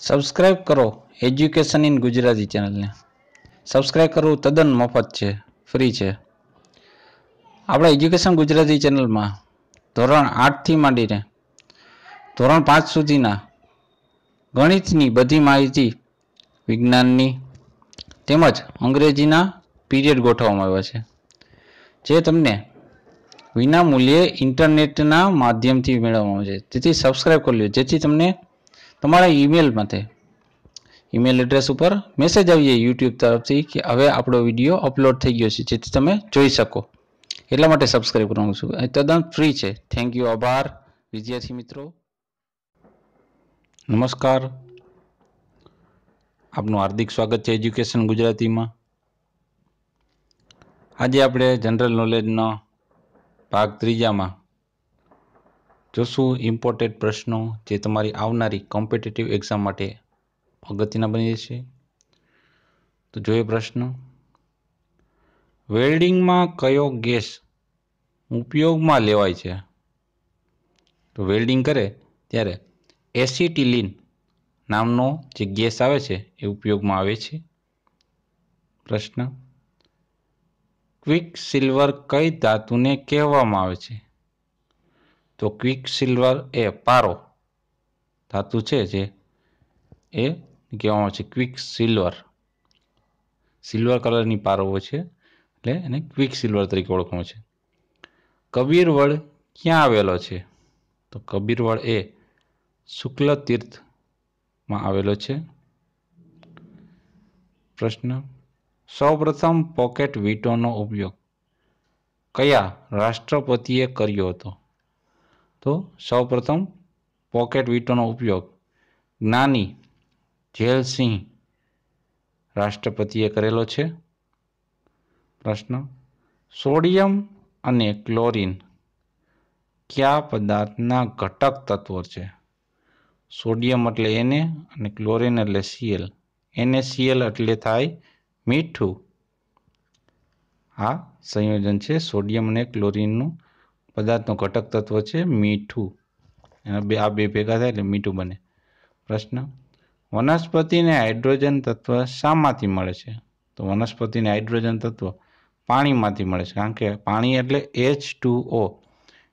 Subscribe કરો education in Gujarati ચેનલને subscribe કરવું તદ્દન મફત છે ફ્રી છે. આપણા એજ્યુકેશન ગુજરાતી ચેનલમાં ધોરણ આઠથી માંડીને ધોરણ પાંચ સુધીના ગણિતની બધી માહિતી વિજ્ઞાનની તેમજ અંગ્રેજીના પીરિયડ ગોઠવવામાં આવ્યા છે. જે તમને વિના મૂલ્યે ઇન્ટરનેટના માધ્યમથી મેળવવામાં આવે છે. તેથી સબસ્ક્રાઇબ કરી લો. જેથી તમને તમારા ઈમેલમાંથી ઈમેલ એડ્રેસ ઉપર મેસેજ આવી જાય યુટ્યુબ તરફથી કે હવે આપણો વીડિયો અપલોડ થઈ ગયો છે, જેથી તમે જોઈ શકો. એટલા માટે સબસ્ક્રાઈબ કરવાનું છું તદ્દન ફ્રી છે. થેન્ક યુ આભાર. વિદ્યાર્થી મિત્રો, નમસ્કાર. આપનું હાર્દિક સ્વાગત છે એજ્યુકેશન ગુજરાતીમાં. આજે આપણે જનરલ નોલેજનો ભાગ ત્રીજામાં જોશું ઇમ્પોર્ટેડ પ્રશ્નો જે તમારી આવનારી કોમ્પિટિટિવ એક્ઝામ માટે અગત્યના બની જશે. તો જોઈએ પ્રશ્ન. વેલ્ડિંગમાં કયો ગેસ ઉપયોગમાં લેવાય છે? તો વેલ્ડિંગ કરે ત્યારે એસિટિલિન નામનો જે ગેસ આવે છે એ ઉપયોગમાં આવે છે. પ્રશ્ન. ક્વિક સિલ્વર કઈ ધાતુને કહેવામાં આવે છે? તો ક્વિક સિલ્વર એ પારો ધાતુ છે જે એ કહેવામાં છે ક્વિક સિલ્વર સિલ્વર કલરની પારો હોય છે એટલે એને ક્વિક સિલ્વર તરીકે ઓળખવામાં છે. કબીરવડ ક્યાં આવેલો છે? તો કબીરવડ એ શુક્લ તીર્થમાં આવેલો છે. પ્રશ્ન, સૌપ્રથમ પોકેટ વીટોનો ઉપયોગ કયા રાષ્ટ્રપતિએ કર્યો હતો? તો સૌપ્રથમ પોકેટ વીટોનો ઉપયોગ. જ્ઞાની ઝેલસિંહ રાષ્ટ્રપતિએ કરેલો છે. પ્રશ્ન, સોડિયમ અને ક્લોરિન કયા પદાર્થના ઘટક તત્વો છે? સોડિયમ એટલે એને અને ક્લોરિન એટલે સીએલ એને સીએલ એટલે થાય મીઠું. આ સંયોજન છે સોડિયમ અને ક્લોરિનનું પદાર્થનો ઘટક તત્વ છે મીઠું. એના બે આ બે ભેગા થાય એટલે મીઠું બને. પ્રશ્ન, વનસ્પતિને હાઇડ્રોજન તત્વ શામાંથી મળે છે? તો વનસ્પતિને હાઇડ્રોજન તત્વ પાણીમાંથી મળે છે. કારણ કે પાણી એટલે H two O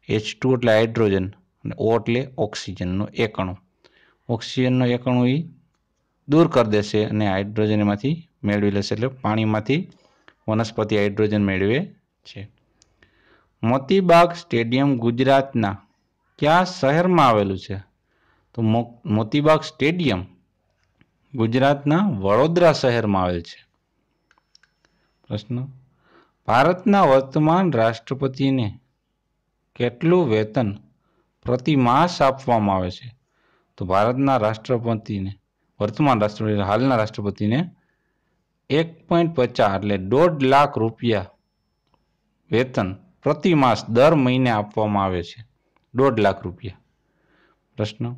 H two એટલે હાઇડ્રોજન અને ઓ એટલે ઓક્સિજનનો એકણો. ઓક્સિજનનો એકણો એ દૂર કરી દેશે અને હાઇડ્રોજન એમાંથી મેળવી લેશે એટલે પાણીમાંથી વનસ્પતિ હાઇડ્રોજન મેળવે છે. મોતીબાગ સ્ટેડિયમ ગુજરાતના કયા શહેરમાં આવેલું છે? તો મોતીબાગ સ્ટેડિયમ ગુજરાતના વડોદરા શહેરમાં આવેલ છે. પ્રશ્ન, ભારતના વર્તમાન રાષ્ટ્રપતિને કેટલું વેતન પ્રતિ માસ આપવામાં આવે છે? તો ભારતના રાષ્ટ્રપતિને, વર્તમાન રાષ્ટ્રપતિ, હાલના રાષ્ટ્રપતિને એક પોઈન્ટ પચાસ એટલે દોઢ લાખ રૂપિયા વેતન પ્રતિ માસ દર મહિને આપવામાં આવે છે. દોઢ લાખ રૂપિયા. પ્રશ્ન,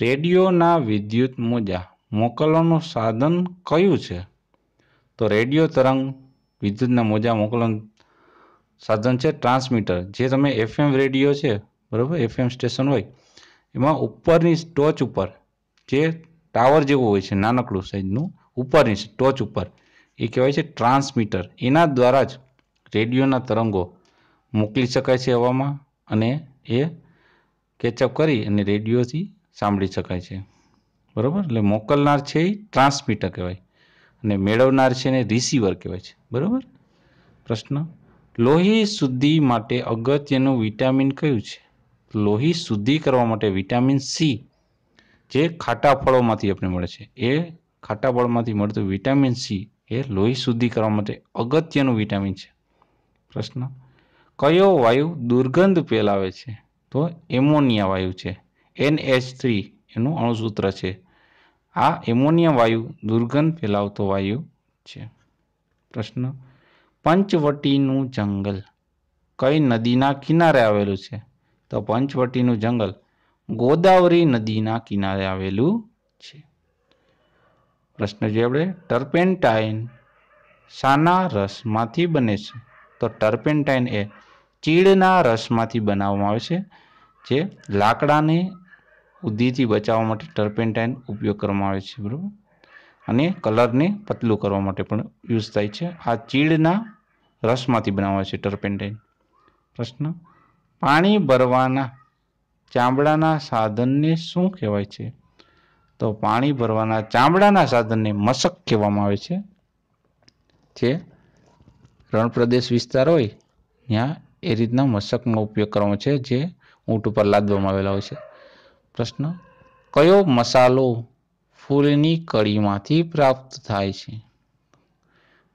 રેડિયોના વિદ્યુત મોજા મોકલવાનું સાધન કયું છે? તો રેડિયો તરંગ વિદ્યુતના મોજા મોકલવાનું સાધન છે ટ્રાન્સમીટર. જે તમે એફએમ રેડિયો છે, બરાબર? એફએમ સ્ટેશન હોય, એમાં ઉપરની ટોચ ઉપર જે ટાવર જેવું હોય છે, નાનકડું સાઈઝનું, ઉપરની ટોચ ઉપર, એ કહેવાય છે ટ્રાન્સમીટર. એના દ્વારા જ રેડિયોના તરંગો મોકલી શકાય છે હવામાં અને એ કેચઅપ કરી અને રેડિયોથી સાંભળી શકાય છે. બરાબર? એટલે મોકલનાર છે એ ટ્રાન્સમીટર કહેવાય અને મેળવનાર છે એને રિસીવર કહેવાય છે. બરાબર? પ્રશ્ન. લોહી શુદ્ધિ માટે અગત્યનું વિટામિન કયું છે? લોહી શુદ્ધિ કરવા માટે વિટામિન સી જે ખાટા ફળોમાંથી આપણે મળે છે. એ ખાટા ફળમાંથી મળતું વિટામિન સી એ લોહી શુદ્ધિ કરવા માટે અગત્યનું વિટામિન છે. પ્રશ્ન. કયો વાયુ દુર્ગંધ ફેલાવે છે? તો એમોનિયા વાયુ છે. એન એચ થ્રી એનું અણુસૂત્ર છે. આ એમોનિયા વાયુ દુર્ગંધ ફેલાવતો વાયુ છે. પ્રશ્ન, પંચવટીનું જંગલ કઈ નદીના કિનારે આવેલું છે? તો પંચવટીનું જંગલ ગોદાવરી નદીના કિનારે આવેલું છે. પ્રશ્ન જે આપણે, ટર્પેન્ટાઇન શાના રસમાંથી બને છે. તો ટર્પેન્ટાઇન એ ચીડના રસમાંથી બનાવવામાં આવે છે, જે લાકડાને ઉધીથી બચાવવા માટે ટર્પેન્ટાઇન ઉપયોગ કરવામાં આવે છે, બરાબર? અને કલરને પતલું કરવા માટે પણ યુઝ થાય છે. આ ચીડના રસમાંથી બનાવે છે ટર્પેન્ટાઇન. પ્રશ્ન, પાણી ભરવાના ચામડાના સાધનને શું કહેવાય છે? તો પાણી ભરવાના ચામડાના સાધનને મશક કહેવામાં આવે છે, જે રણપ્રદેશ વિસ્તાર હોય, ત્યાં એ રીતના મશકનો ઉપયોગ કરવાનો છે, જે ઊંટ ઉપર લાદવામાં આવેલા હોય છે. પ્રશ્ન, કયો મસાલો ફૂલની કળીમાંથી પ્રાપ્ત થાય છે?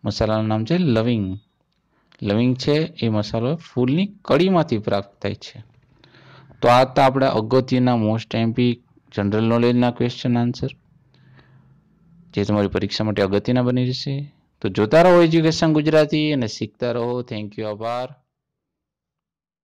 મસાલાનું નામ છે લવિંગ. લવિંગ છે એ મસાલો ફૂલની કળીમાંથી પ્રાપ્ત થાય છે. તો આ હતા આપણા અગત્યના મોસ્ટ એમપી જનરલ નોલેજના ક્વેશ્ચન આન્સર જે તમારી પરીક્ષા માટે અગત્યના બની જશે. તો જોતા રહો એજ્યુકેશન ગુજરાતી અને શીખતા રહો. થેન્ક યુ આભાર.